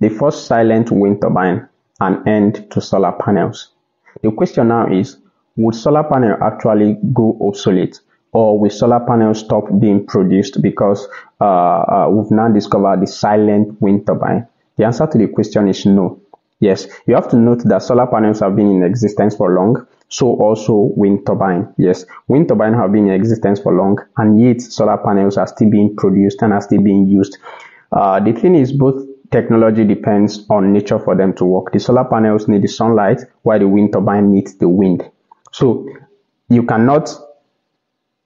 the first silent wind turbine, an end to solar panels. The question now is, would solar panel actually go obsolete or will solar panels stop being produced because uh, uh, we've now discovered the silent wind turbine? The answer to the question is no. Yes, you have to note that solar panels have been in existence for long, so also wind turbine. Yes, wind turbine have been in existence for long, and yet solar panels are still being produced and are still being used. Uh, the thing is, both technology depends on nature for them to work. The solar panels need the sunlight, while the wind turbine needs the wind. So you cannot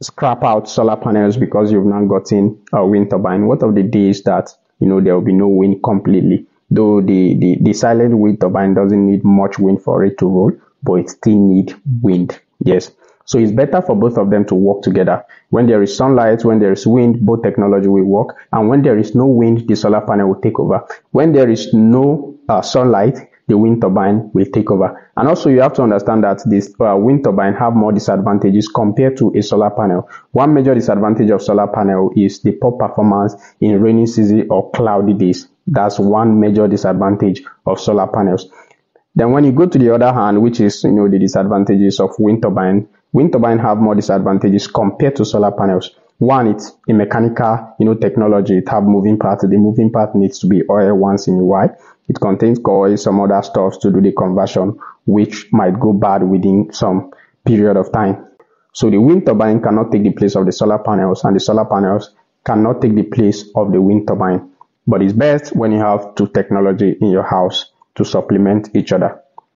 scrap out solar panels because you've now gotten a wind turbine. What of the days that you know there will be no wind completely? Though the, the, the silent wind turbine doesn't need much wind for it to roll, but it still need wind. Yes. So it's better for both of them to work together. When there is sunlight, when there is wind, both technology will work. And when there is no wind, the solar panel will take over. When there is no uh, sunlight, the wind turbine will take over. And also you have to understand that this uh, wind turbine have more disadvantages compared to a solar panel. One major disadvantage of solar panel is the poor performance in rainy season or cloudy days. That's one major disadvantage of solar panels. Then when you go to the other hand, which is, you know, the disadvantages of wind turbine, wind turbine have more disadvantages compared to solar panels. One, it's a mechanical, you know, technology. It have moving parts. The moving part needs to be oil once in a while. It contains coils, some other stuff to do the conversion, which might go bad within some period of time. So the wind turbine cannot take the place of the solar panels and the solar panels cannot take the place of the wind turbine. But it's best when you have two technology in your house to supplement each other.